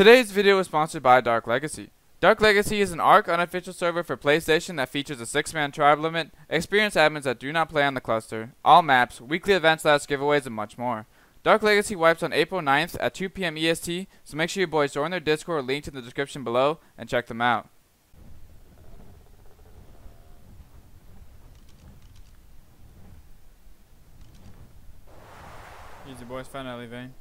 Today's video is sponsored by Dark Legacy. Dark Legacy is an ARK unofficial server for PlayStation that features a 6-man tribe limit, experienced admins that do not play on the cluster, all maps, weekly events, last giveaways, and much more. Dark Legacy wipes on April 9th at 2 p.m. EST, so make sure you boys join their Discord linked in the description below and check them out. Easy boys, finally, Vane.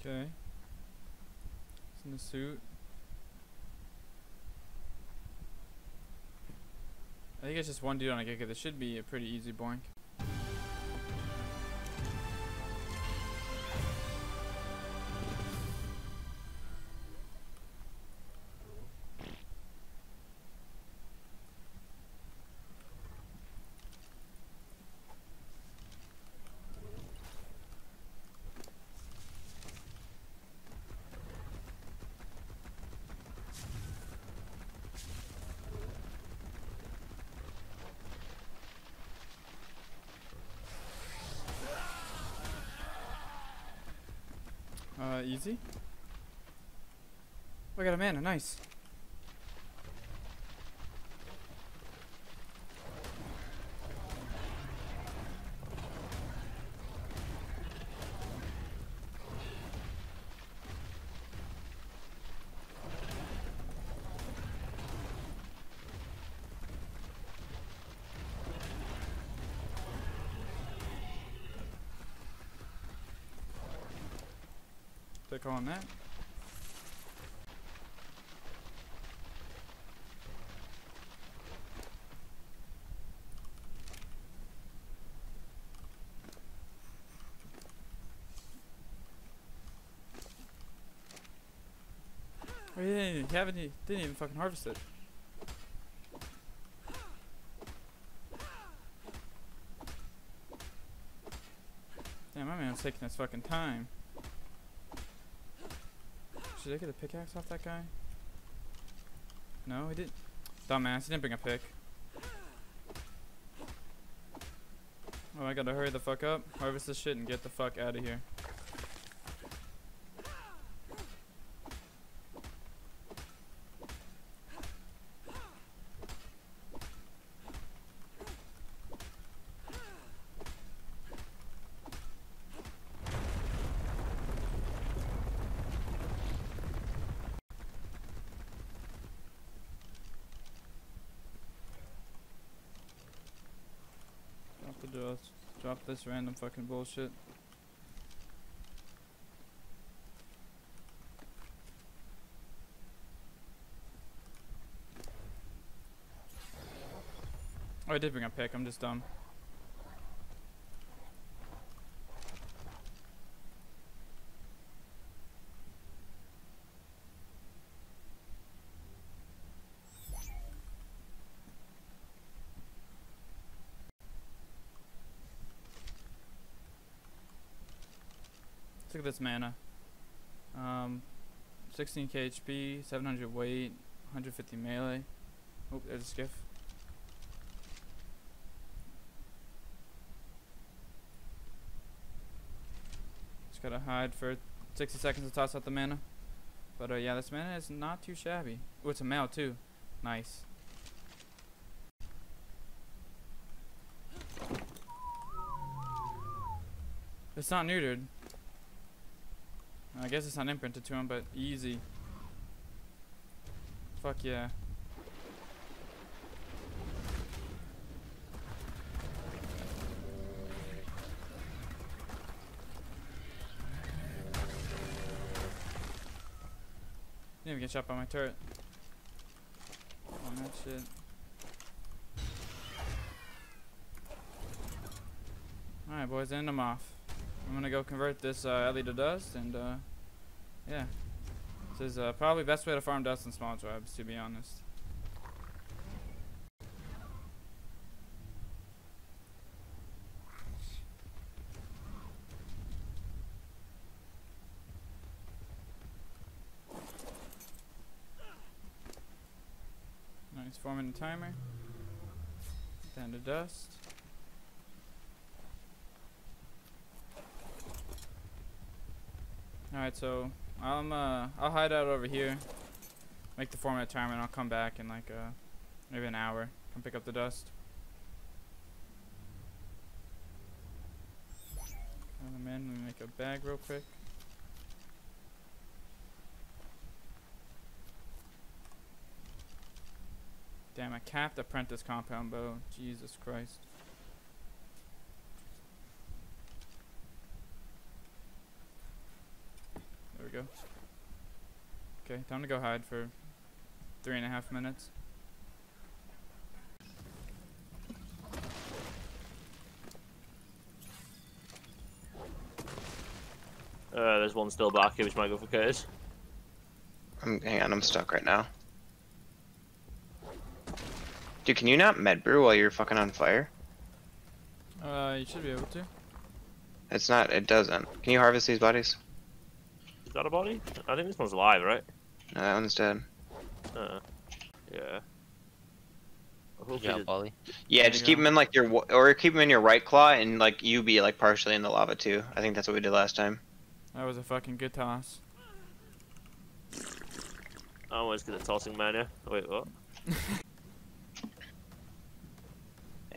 Okay. It's in the suit. I think it's just one dude on a Giga. This should be a pretty easy boink. Easy. I got a mana, nice. Click on that. Oh, yeah, you haven't, you didn't even fucking harvest it. Damn, my man's taking his fucking time. Should I get a pickaxe off that guy? No, he didn't. Dumbass, he didn't bring a pick. Oh, I gotta hurry the fuck up, harvest this shit, and get the fuck out of here. Drop this random fucking bullshit. Oh, I did bring a pick. I'm just dumb. Let's look at this mana. Um, 16k HP, 700 weight, 150 melee. Oh, there's a skiff. Just gotta hide for 60 seconds to toss out the mana. But uh, yeah, this mana is not too shabby. Oh, it's a male too. Nice. It's not neutered. I guess it's not imprinted to him, but easy. Fuck yeah. Didn't even get shot by my turret. On that shit. Alright boys, end them off. I'm gonna go convert this uh, Ellie to dust, and uh, yeah, this is uh, probably best way to farm dust in small tribes, to be honest. Nice four minute timer. Down to dust. Alright, so I'm uh I'll hide out over here. Make the four minute timer and I'll come back in like uh maybe an hour. Come pick up the dust. Turn them in, let me make a bag real quick. Damn, I capped apprentice compound bow. Jesus Christ. There we go. Okay, time to go hide for three and a half minutes. Uh, there's one still back here, which might go for Kurtis. I'm, hang on, I'm stuck right now. Dude, can you not med brew while you're fucking on fire? Uh, you should be able to. It's not, it doesn't. Can you harvest these bodies? Is that a body? I think this one's alive, right? No, that one's dead. Uh, yeah. I hope Yeah, he Polly. Yeah, just keep go. them in like your, or keep them in your right claw and like you be like partially in the lava too. I think that's what we did last time. That was a fucking good toss. I always get a tossing mania. Wait, what?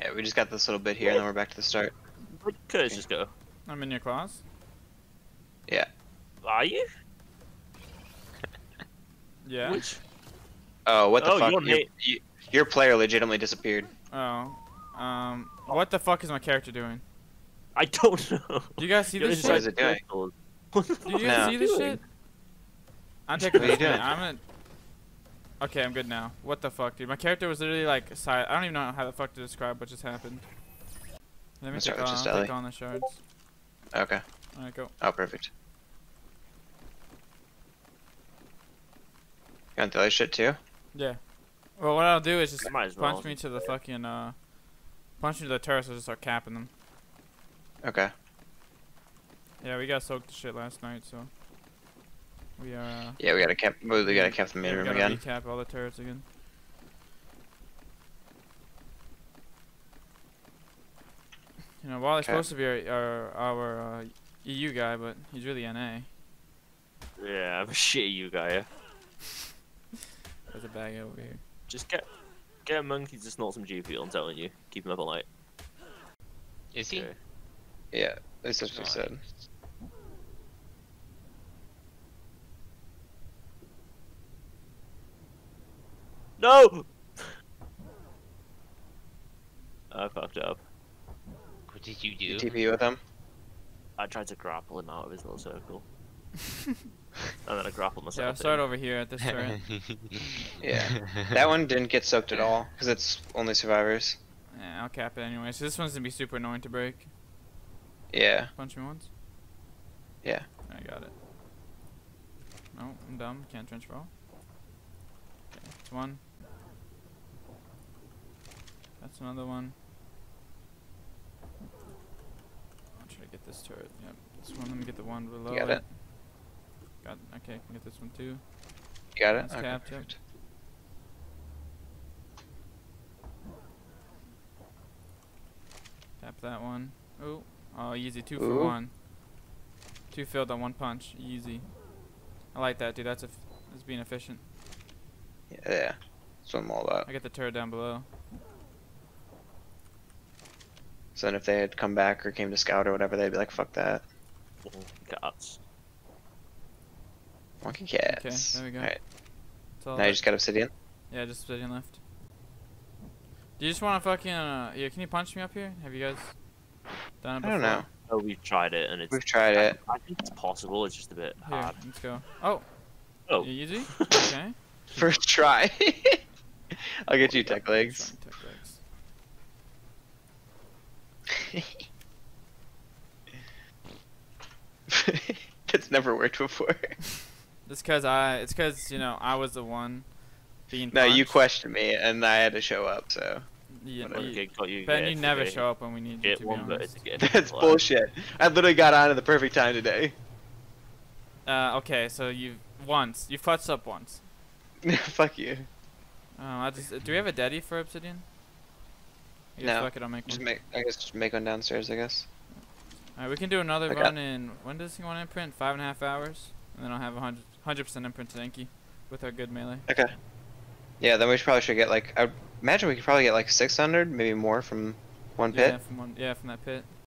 Yeah, we just got this little bit here and then we're back to the start. Where'd Kurtis just go? I'm in your claws. Yeah. Are you? Yeah. Which? Oh, what the Oh, fuck? your Your, mate- you, your player legitimately disappeared. Oh. Um. What the fuck is my character doing? I don't know. Do you guys see You're this shit? is it doing? Do you guys No. see this shit? I'm taking What are you this. doing? I'm gonna. Okay, I'm good now. What the fuck, dude? My character was literally like side. I don't even know how the fuck to describe what just happened. Let me take start on, just I'll take on the shards. Okay. Alright, go. Oh, perfect. You want the other shit too? Yeah. Well, what I'll do is just Might as well. punch me to the fucking uh, punch me to the turret. So I'll just start capping them. Okay. Yeah, we got soaked the shit last night, so we are. Uh, Yeah, we gotta cap. We gotta cap the main yeah, we room gotta again. recap all the turrets again. You know, Wally's Okay. supposed to be our our, our uh, EU guy, but he's really NA. Yeah, I'm a shitty you guy. Yeah. There's a bag over here. Just get get a monkey to snort some G fuel. I'm telling you, keep him up all night. Is he? Okay. Yeah, at least that's what he said. No. I fucked up. What did you You do? TP with him? I tried to grapple him out of his little circle. and then I grappled myself. Yeah, I'll start over here at this turret. Yeah. That one didn't get soaked at all because it's only survivors. yeah, I'll cap it anyway. So this one's gonna be super annoying to break. Yeah. Punch me once. Yeah. I got it. No, I'm dumb. Can't trench roll. Okay, that's one. That's another one. I'll try to get this turret. Yep, this one. Let me get the one below got it? Got okay. Can get this one too. Got it? That's Okay, capped, yep. perfect. Tap that one. Oh, oh, easy. Two for one. Two filled on one punch. Easy. I like that, dude. That's, eff- that's being efficient. Yeah, yeah. That's what I'm all about. I get the turret down below. So then if they had come back or came to scout or whatever, they'd be like, fuck that. Cats. Monkey cats. there we go. Alright, That's all now you just got obsidian? Yeah, just obsidian left. Do you just want to fucking, uh, yeah, can you punch me up here? Have you guys done it I don't know. Oh, we've tried it and it's. We've tried it. I think it's possible. It's just a bit Here, hard. let's go. Oh, Oh. you easy? okay. First try. I'll get you tech legs. Strong tech legs. That's never worked before. It's cause I, it's cause, you know, I was the one being No, you questioned me, and I had to show up. So You, you, got you. ben, you never show up when we need you, to be one, but honest. it's that's bullshit. I literally got on at the perfect time today. Uh, okay, so you once, you've clutched up once. Fuck you. Oh, I just do we have a daddy for obsidian? I No, fuck it, I'll make Just one. make, I guess, just make one downstairs. I guess. Alright, we can do another Okay. run in when does he want to imprint? Five and a half hours, and then I'll have a hundred hundred percent imprinted Enki with our good melee. Okay. Yeah, then we should probably should get like I imagine we could probably get like 600, maybe more from one pit. Yeah, from one, yeah, from that pit.